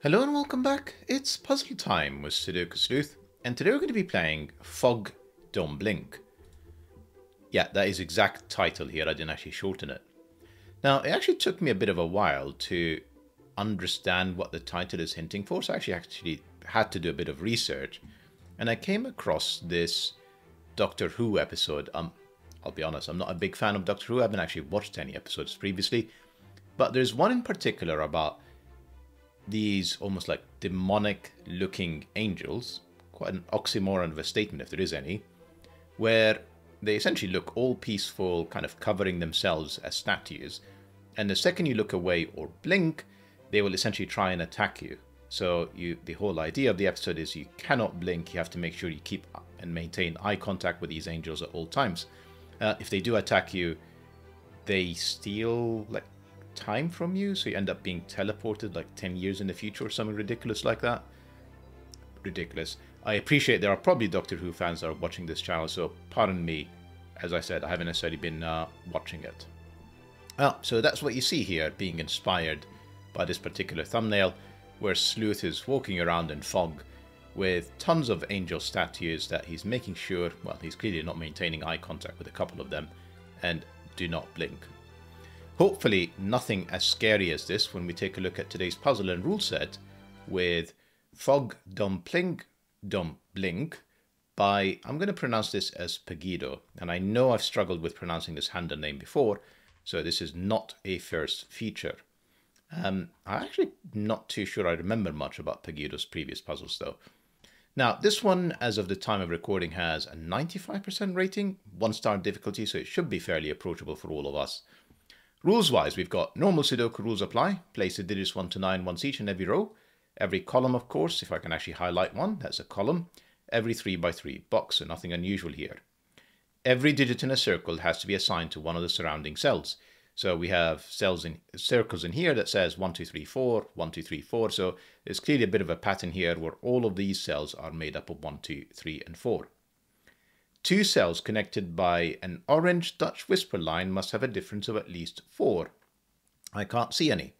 Hello and welcome back. It's puzzle time with Sudoku Sleuth, and today we're going to be playing Fog Don't Blink. Yeah, that is exact title here. I didn't actually shorten it. Now, it actually took me a bit of a while to understand what the title is hinting for, so I actually actually had to do a bit of research, and I came across this Doctor Who episode. Um, I'll be honest, I'm not a big fan of Doctor Who. I haven't actually watched any episodes previously, but there's one in particular about these almost like demonic looking angels, quite an oxymoron of a statement if there is any, where they essentially look all peaceful, kind of covering themselves as statues. And the second you look away or blink, they will essentially try and attack you. So you, the whole idea of the episode is you cannot blink. You have to make sure you keep and maintain eye contact with these angels at all times. Uh, if they do attack you, they steal like time from you, so you end up being teleported like 10 years in the future or something ridiculous like that. Ridiculous. I appreciate there are probably Doctor Who fans that are watching this channel, so pardon me. As I said, I haven't necessarily been uh, watching it. Well, so that's what you see here, being inspired by this particular thumbnail, where Sleuth is walking around in fog with tons of angel statues that he's making sure, well, he's clearly not maintaining eye contact with a couple of them, and do not blink. Hopefully nothing as scary as this when we take a look at today's puzzle and rule set with Fog Dumpling Dumplink by, I'm going to pronounce this as Pagido. And I know I've struggled with pronouncing this handle name before, so this is not a first feature. Um, I'm actually not too sure I remember much about Pagido's previous puzzles though. Now, this one, as of the time of recording, has a 95% rating, one star difficulty, so it should be fairly approachable for all of us. Rules-wise, we've got normal Sudoku rules apply. Place the digits 1 to 9 once each in every row. Every column, of course, if I can actually highlight one, that's a column. Every 3 by 3 box, so nothing unusual here. Every digit in a circle has to be assigned to one of the surrounding cells. So we have cells in circles in here that says 1, 2, 3, 4, 1, 2, 3, 4. So there's clearly a bit of a pattern here where all of these cells are made up of 1, 2, 3, and 4. Two cells connected by an orange Dutch whisper line must have a difference of at least 4. I can't see any.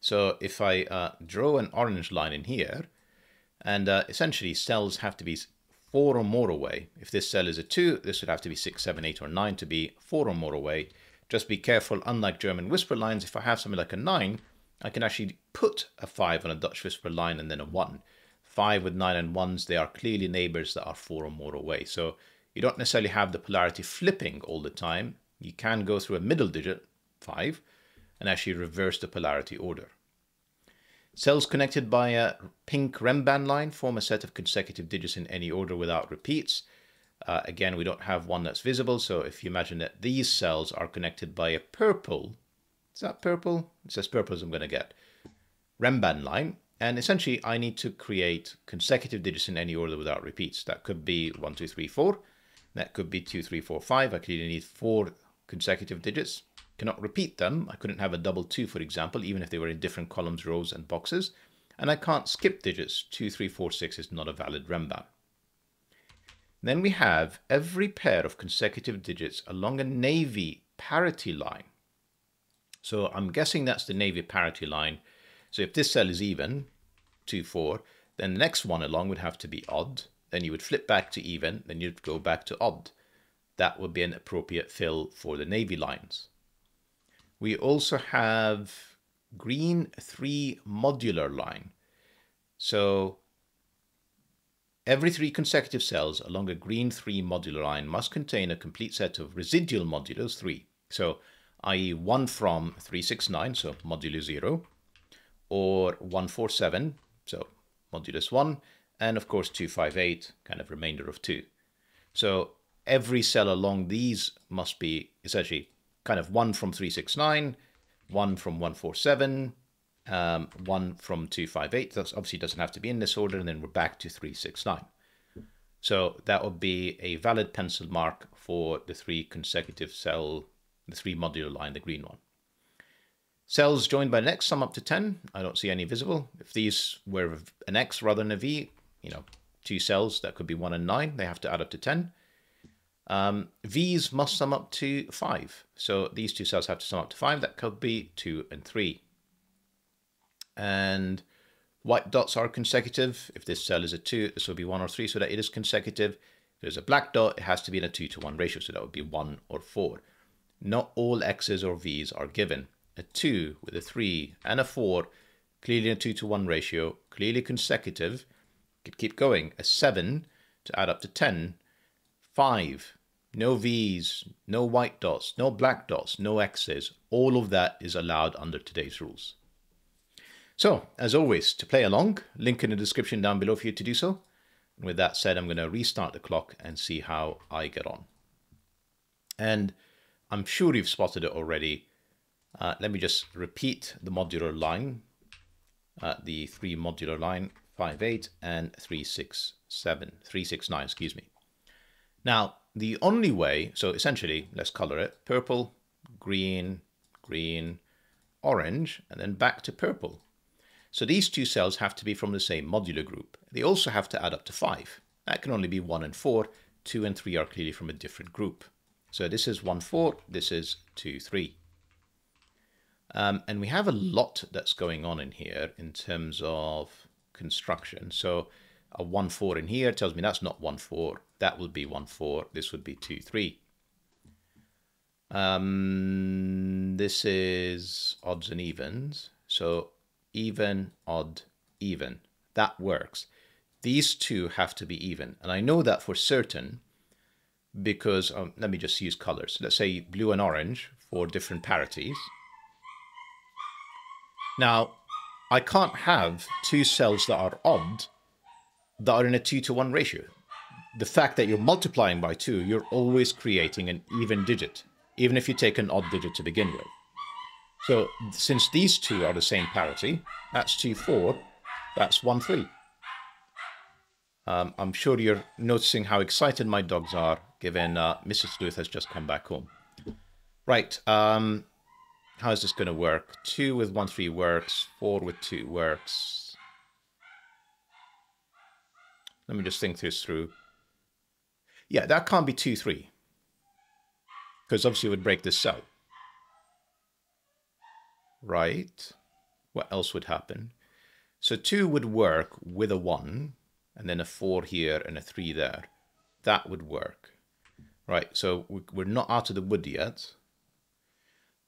So if I uh, draw an orange line in here, and uh, essentially cells have to be 4 or more away. If this cell is a 2, this would have to be six, seven, eight, or 9 to be 4 or more away. Just be careful, unlike German whisper lines, if I have something like a 9, I can actually put a 5 on a Dutch whisper line and then a 1. 5 with 9 and 1s, they are clearly neighbors that are 4 or more away. So you don't necessarily have the polarity flipping all the time. You can go through a middle digit, 5, and actually reverse the polarity order. Cells connected by a pink Renban line form a set of consecutive digits in any order without repeats. Uh, again, we don't have one that's visible, so if you imagine that these cells are connected by a purple, is that purple? It's says purple as I'm going to get. Renban line, and essentially I need to create consecutive digits in any order without repeats. That could be 1, 2, 3, 4, that could be 2, 3, 4, 5. I clearly need four consecutive digits. Cannot repeat them. I couldn't have a double 2, for example, even if they were in different columns, rows, and boxes. And I can't skip digits. 2, 3, 4, 6 is not a valid Renban. Then we have every pair of consecutive digits along a navy parity line. So I'm guessing that's the navy parity line. So if this cell is even, 2, 4, then the next one along would have to be odd then you would flip back to even, then you'd go back to odd. That would be an appropriate fill for the navy lines. We also have green 3 modular line. So every three consecutive cells along a green 3 modular line must contain a complete set of residual modulus 3. So i.e. 1 from 369, so modulo 0, or 147, so modulus 1, and of course 258, kind of remainder of 2. So every cell along these must be essentially kind of 1 from 369, 1 from 147, um, 1 from 258. That obviously doesn't have to be in this order, and then we're back to 369. So that would be a valid pencil mark for the three consecutive cell, the three modular line, the green one. Cells joined by an X sum up to 10. I don't see any visible. If these were an X rather than a V, you know, two cells, that could be 1 and 9. They have to add up to 10. Um, V's must sum up to 5. So these two cells have to sum up to 5. That could be 2 and 3. And white dots are consecutive. If this cell is a 2, this will be 1 or 3, so that it is consecutive. If there's a black dot, it has to be in a 2 to 1 ratio, so that would be 1 or 4. Not all x's or v's are given. A 2 with a 3 and a 4, clearly a 2 to 1 ratio, clearly consecutive. Could keep going. A 7 to add up to 10. 5, no v's, no white dots, no black dots, no x's. All of that is allowed under today's rules. So, as always, to play along, link in the description down below for you to do so. And with that said, I'm going to restart the clock and see how I get on. And I'm sure you've spotted it already. Uh, let me just repeat the modular line, uh, the three modular line, 5, 8 and 3, 6, 7, 3, 6, 9, excuse me. Now, the only way, so essentially, let's color it, purple, green, green, orange, and then back to purple. So these two cells have to be from the same modular group. They also have to add up to 5. That can only be 1 and 4. 2 and 3 are clearly from a different group. So this is 1, 4. This is 2, 3. Um, and we have a lot that's going on in here in terms of construction. So a 1, 4 in here tells me that's not 1, 4. That would be 1, 4. This would be 2, 3. Um, this is odds and evens. So even, odd, even. That works. These two have to be even. And I know that for certain because, um, let me just use colors. Let's say blue and orange for different parities. Now, I can't have two cells that are odd that are in a 2 to 1 ratio. The fact that you're multiplying by 2, you're always creating an even digit, even if you take an odd digit to begin with. So since these two are the same parity, that's 2, 4, that's 1, 3. Um, I'm sure you're noticing how excited my dogs are, given uh, Mrs. Sleuth has just come back home. Right, um, how is this going to work? 2 with 1, 3 works, 4 with 2 works. Let me just think this through. Yeah, that can't be 2, 3. Because obviously it would break this cell right? What else would happen? So 2 would work with a 1, and then a 4 here and a 3 there. That would work. Right, so we're not out of the wood yet.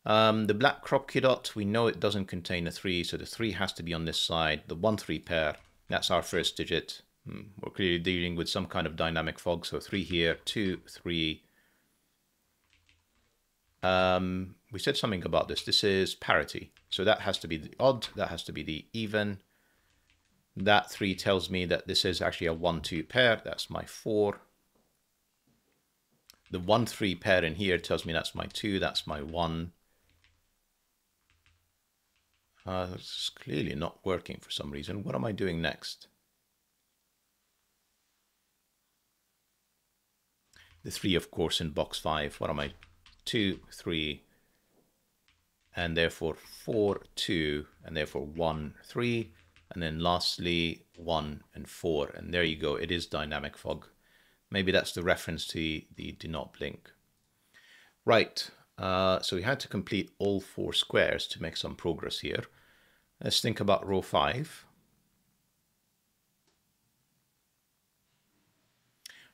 Um, the black Kropki dot, we know it doesn't contain a 3, so the 3 has to be on this side. The 1-3 pair, that's our first digit. Hmm, we're clearly dealing with some kind of dynamic fog, so 3 here, 2, 3. Um, we said something about this. This is parity. So that has to be the odd, that has to be the even. That 3 tells me that this is actually a 1-2 pair. That's my 4. The 1-3 pair in here tells me that's my 2, that's my 1. Uh, it's clearly not working for some reason. What am I doing next? The 3, of course, in box 5. What am I? 2, 3, and therefore 4, 2, and therefore 1, 3, and then lastly 1 and 4. And there you go, it is dynamic fog. Maybe that's the reference to the do not blink. Right, uh, so we had to complete all four squares to make some progress here. Let's think about row 5.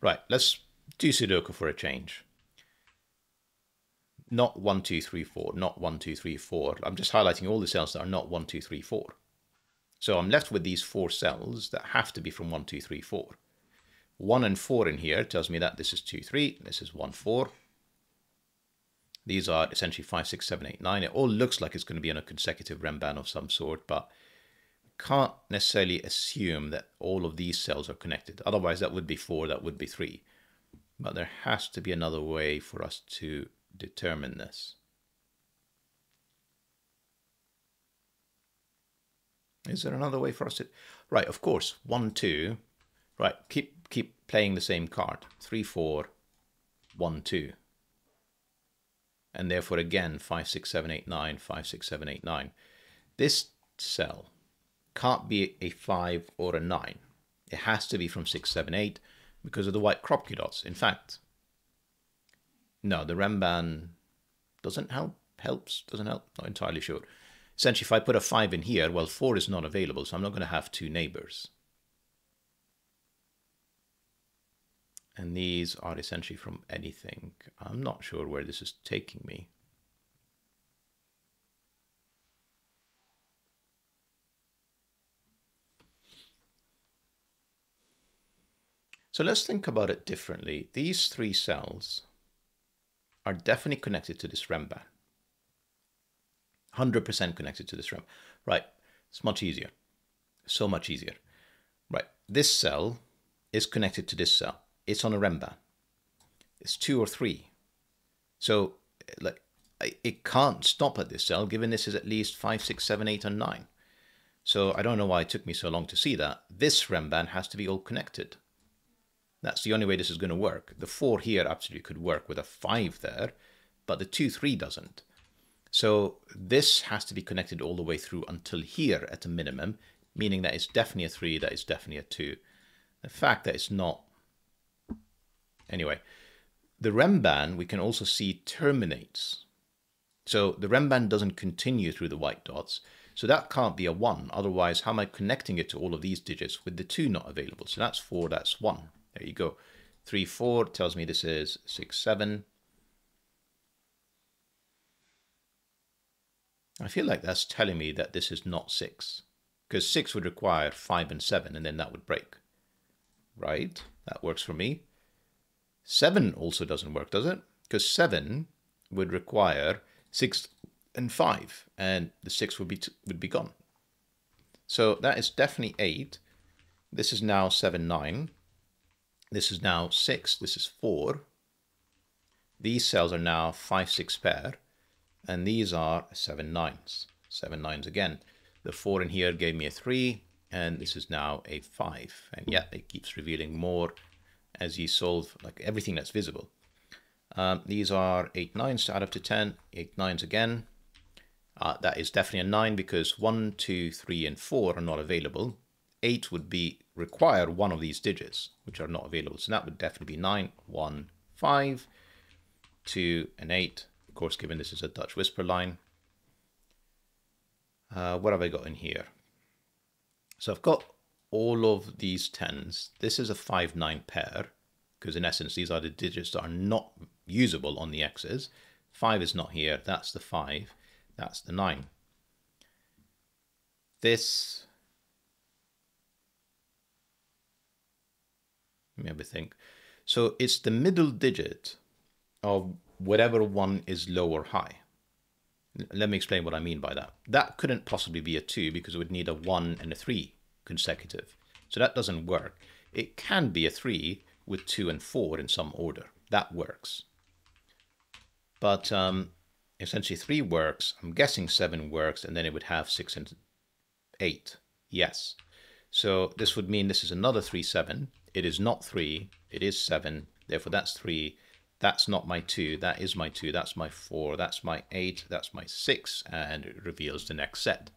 Right, let's do Sudoku for a change not 1, 2, 3, 4, not 1, 2, 3, 4. I'm just highlighting all the cells that are not 1, 2, 3, 4. So I'm left with these four cells that have to be from 1, 2, 3, 4. 1 and 4 in here tells me that this is 2, 3, this is 1, 4. These are essentially 5, 6, 7, 8, 9. It all looks like it's going to be on a consecutive Renban of some sort, but can't necessarily assume that all of these cells are connected. Otherwise, that would be 4, that would be 3. But there has to be another way for us to determine this. Is there another way for us to... Right, of course, 1, 2. Right, keep keep playing the same card. 3, 4, 1, 2. And therefore, again, 5, 6, 7, 8, 9, 5, 6, 7, 8, 9. This cell can't be a 5 or a 9. It has to be from 678 because of the white Kropki dots. In fact, no, the Renban doesn't help. Helps, doesn't help. Not entirely sure. essentially if I put a 5 in here, well, 4 is not available, so I'm not going to have two neighbors. And these are essentially from anything. I'm not sure where this is taking me. So let's think about it differently. These three cells are definitely connected to this REM 100% connected to this REM. Right, it's much easier. So much easier. Right, this cell is connected to this cell. It's on a REM It's two or three. So like it can't stop at this cell, given this is at least five, six, seven, eight, and nine. So I don't know why it took me so long to see that. This Renban has to be all connected. That's the only way this is going to work. The 4 here absolutely could work with a 5 there, but the 2, 3 doesn't. So this has to be connected all the way through until here at a minimum, meaning that it's definitely a 3, that is definitely a 2. The fact that it's not... Anyway, the Renban we can also see terminates. So the Renban doesn't continue through the white dots, so that can't be a 1. Otherwise, how am I connecting it to all of these digits with the 2 not available? So that's 4, that's 1. There you go. 3, 4 tells me this is 6, 7. I feel like that's telling me that this is not 6. Because 6 would require 5 and 7, and then that would break. Right? That works for me. 7 also doesn't work, does it? Because 7 would require 6 and 5, and the 6 would be, would be gone. So that is definitely 8. This is now 7, 9. This is now 6, this is 4. These cells are now 5, 6 pair, and these are 7 nines. 7 nines again. The 4 in here gave me a 3, and this is now a 5. And yeah, it keeps revealing more as you solve like everything that's visible. Um, these are 8 nines to add up to 10, 8 nines again. Uh, that is definitely a 9 because 1, 2, 3, and 4 are not available. 8 would be require one of these digits, which are not available. So that would definitely be 9, 1, 5, 2, and 8. Of course, given this is a Dutch whisper line. Uh, what have I got in here? So I've got all of these tens. This is a 5-9 pair, because in essence, these are the digits that are not usable on the x's. 5 is not here. That's the 5. That's the 9. This Let me have a think. So it's the middle digit of whatever one is low or high. Let me explain what I mean by that. That couldn't possibly be a 2 because it would need a 1 and a 3 consecutive. So that doesn't work. It can be a 3 with 2 and 4 in some order. That works. But um, essentially 3 works. I'm guessing 7 works, and then it would have 6 and 8. Yes. So this would mean this is another 3, 7. It is not 3, it is 7, therefore that's 3. That's not my 2, that is my 2, that's my 4, that's my 8, that's my 6, and it reveals the next set.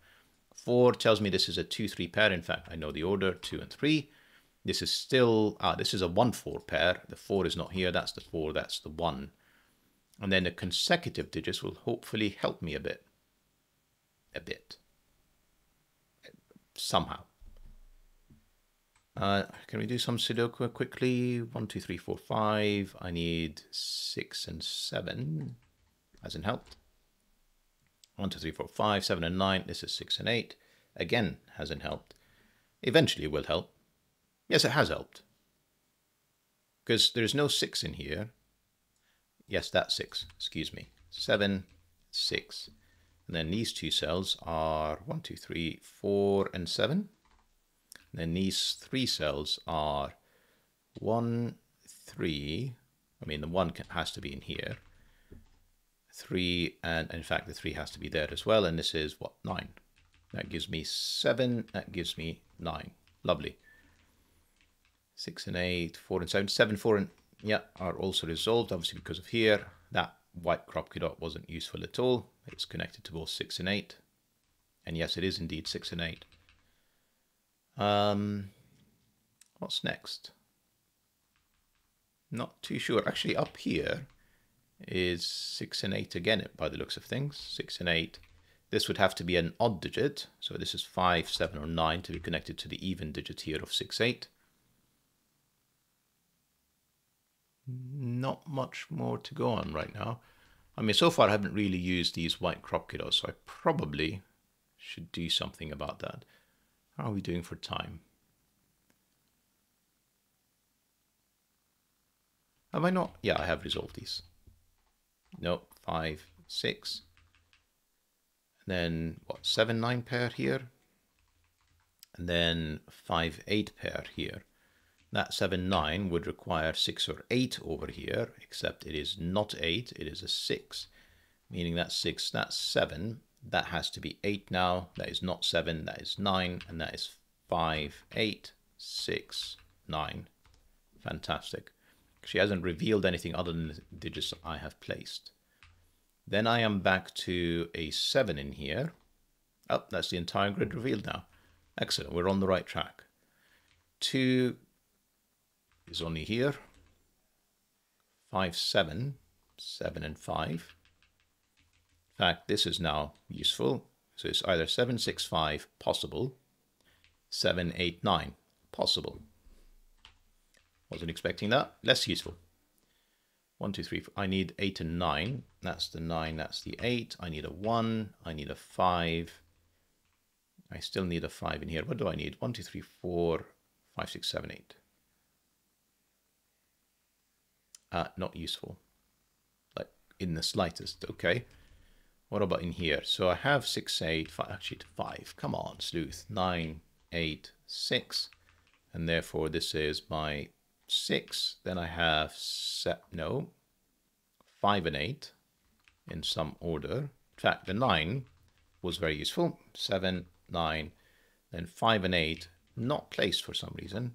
Four tells me this is a two, three pair. In fact, I know the order, two and three. This is still, ah, this is a one, four pair. The four is not here. That's the four, that's the one. And then the consecutive digits will hopefully help me a bit. A bit. Somehow. Uh, can we do some Sudoku quickly? One, two, three, four, five. I need six and seven, as in helped. 1, 2, 3, 4, 5, 7 and 9. This is 6 and 8. Again, hasn't helped. Eventually it will help. Yes, it has helped. Because there's no 6 in here. Yes, that's 6. Excuse me. 7, 6. And then these two cells are 1, 2, 3, 4 and 7. And then these three cells are 1, 3. I mean, the 1 has to be in here. Three, and in fact, the three has to be there as well. And this is what nine. That gives me seven. That gives me nine. Lovely. Six and eight, four and seven, seven, four and yeah, are also resolved. Obviously, because of here, that white Kropki dot wasn't useful at all. It's connected to both six and eight. And yes, it is indeed six and eight. Um, what's next? Not too sure. Actually, up here is 6 and 8 again, by the looks of things. 6 and 8. This would have to be an odd digit. So this is 5, 7, or 9 to be connected to the even digit here of 6, 8. Not much more to go on right now. I mean, so far I haven't really used these white Kropki dots, so I probably should do something about that. How are we doing for time? Have I not? Yeah, I have resolved these. Nope, five, six. And then what, seven, nine pair here. And then five, eight pair here. That seven, nine would require six or eight over here, except it is not eight, it is a six. Meaning that's six, that's seven. That has to be eight now. That is not seven, that is nine, and that is five, eight, six, nine. Fantastic. She hasn't revealed anything other than the digits I have placed. Then I am back to a 7 in here. Oh, that's the entire grid revealed now. Excellent, we're on the right track. 2 is only here. 5, 7, 7 and 5. In fact, this is now useful. So it's either 7, 6, 5, possible. 7, 8, 9, possible. Wasn't expecting that. Less useful. One, two, three. Four. I need eight and nine. That's the nine. That's the eight. I need a one. I need a five. I still need a five in here. What do I need? One, two, three, four, five, six, seven, eight. Uh, not useful. Like in the slightest. Okay. What about in here? So I have six, eight, five, actually five. Come on, sleuth. Nine, eight, six. And therefore this is my six, then I have no, five and eight in some order. In fact, the nine was very useful. Seven, nine, then five and eight, not placed for some reason.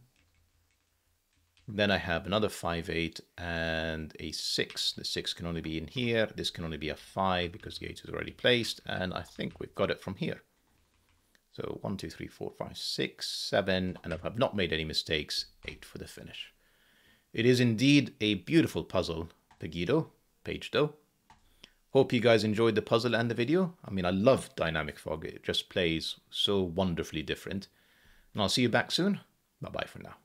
Then I have another five, eight, and a six. The six can only be in here. This can only be a five because the eight is already placed. And I think we've got it from here. So one, two, three, four, five, six, seven, and if I've not made any mistakes, eight for the finish. It is indeed a beautiful puzzle, Pegido, page though. Hope you guys enjoyed the puzzle and the video. I mean, I love Dynamic Fog. It just plays so wonderfully different. And I'll see you back soon. Bye-bye for now.